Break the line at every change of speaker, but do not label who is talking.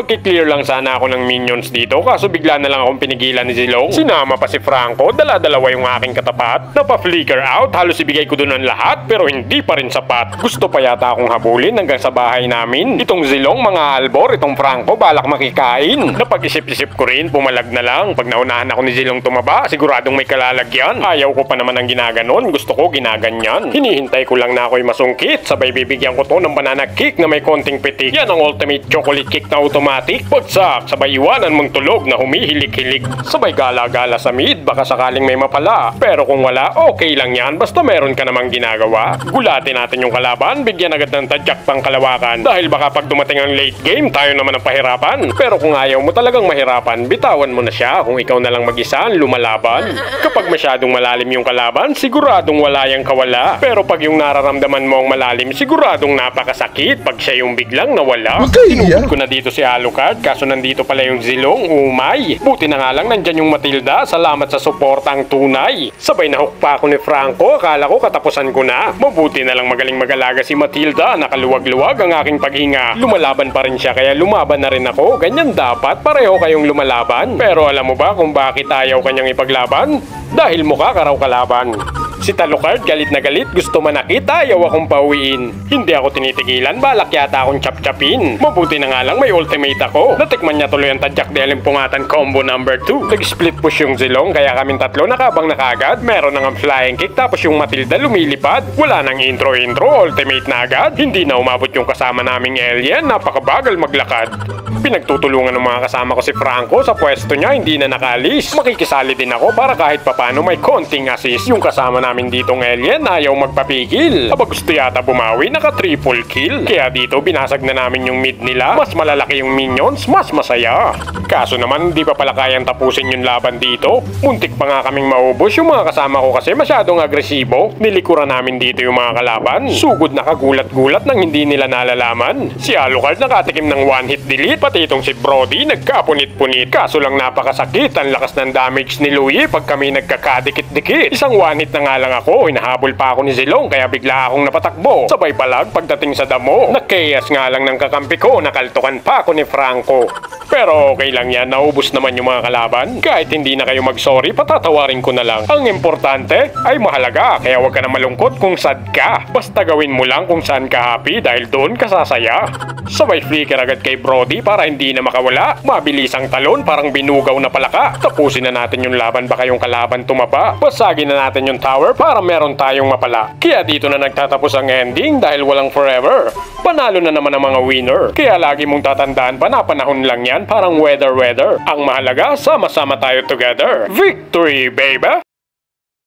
Magki-clear lang sana ako ng minions dito kaso bigla na lang akong pinigilan ni Zilong. Sinama pa si Franco, dala-dalawa yung aking katapat. Napa-flicker out, halos ibigay ko doon ang lahat pero hindi pa rin sapat. Gusto pa yata akong habulin hanggang sa bahay namin. Itong Zilong, mga albor, itong Franco, balak makikain. Napag-isip-isip ko rin, pumalag na lang. Pag naunahan ako ni Zilong tumaba, siguradong may kalalagyan. Ayaw ko pa naman ng ginaganon, gusto ko ginaganyan. Hinihintay ko lang na ako'y masungkit, sabay bibigyan ko to ng banana kick na may konting pitik. Yan ang ultimate chocolate kick na automatic. Bagsak, sabay iwanan mong tulog na humihilik-hilik. Sabay gala-gala sa mid, baka sakaling may mapala. Pero kung wala, okay lang yan, basta meron ka namang ginagawa. Gulatin natin yung kalaban, bigyan agad ng tadyak pang kalawakan. Dahil baka pag dumating ang late game, tayo naman ang pahirapan. Pero kung ayaw mo talagang mahirapan, bitawan mo na siya kung ikaw na lang mag-isa ang lumalaban. Kapag masyadong malalim yung kalaban, siguradong wala yung kawala. Pero pag yung nararamdaman mo ang malalim, siguradong napakasakit pag siya yung biglang nawala.
Kayo
Tinugod ko na dito si Alucard, kaso nandito pala yung Zilong, umay. Buti na nga lang nandyan yung Matilda, salamat sa suportang tunay. Sabay na hook pa ako ni Franco, akala ko katapusan ko na. Mabuti na lang magaling mag-alaga si Matilda, nakaluwag-luwag ang aking paghinga. Lumalaban pa rin siya, kaya lumaban na rin ako. Ganyan dapat, pareho kayong lumalaban. Pero alam mo ba kung bakit ayaw kanyang ipaglaban? Dahil mukha ka raw kalaban. Si Talukard galit na galit, gusto manakit, ayaw akong pauwiin. Hindi ako tinitigilan, balak yata akong chap-chapin. Mabuti na nga lang may ultimate ako. Natikman niya tuloy ang tadyak dahil pungatan combo number 2. Nag-split push yung zilong, kaya kaming tatlo nakabang na kagad. Meron nang ang flying kick, tapos yung Matilda lumilipad. Wala nang intro-intro, ultimate na agad. Hindi na umabot yung kasama naming alien, napakabagal maglakad. Pinagtutulungan ng mga kasama ko si Franco sa pwesto niya, hindi na nakalis. Makikisali din ako para kahit papano may konting assist. Yung kasama namin ditong alien ayaw magpapigil. Aba gusto yata bumawi, naka triple kill. Kaya dito binasag na namin yung mid nila. Mas malalaki yung minions, mas masaya. Kaso naman hindi pa pala kayang tapusin yung laban dito. Muntik pa nga kaming maubos yung mga kasama ko kasi masyadong agresibo. Nilikuran namin dito yung mga kalaban. Sugod na kagulat-gulat nang hindi nila nalalaman. Si Alucard nakatikim ng one hit delete pati itong si Brody nagkapunit-punit. Kaso lang napakasakit ang lakas ng damage ni Louie pag kami nagkakadikit-dikit. Isang one hit na nga lang ako, hinahabol pa ako ni Zilong kaya bigla akong napatakbo. Sabay palag pagdating sa damo. Nakeyas nga lang ng kakampi ko, nakaltukan pa ako ni Franco. Pero okay lang yan, naubos naman yung mga kalaban. Kahit hindi na kayo mag-sorry, patatawarin ko na lang. Ang importante ay mahalaga, kaya huwag ka na malungkot kung sad ka. Basta gawin mo lang kung saan ka happy dahil doon ka sasaya. Sabay flicker agad kay Brody para hindi na makawala. Mabilis ang talon, parang binugaw na palaka. Tapusin na natin yung laban, baka yung kalaban tumaba. Basagin na natin yung tower para meron tayong mapala. Kaya dito na nagtatapos ang ending dahil walang forever. Panalo na naman ang mga winner. Kaya lagi mong tatandaan pa na panahon lang parang weather-weather. Ang mahalaga, sama-sama tayo together. Victory, baby!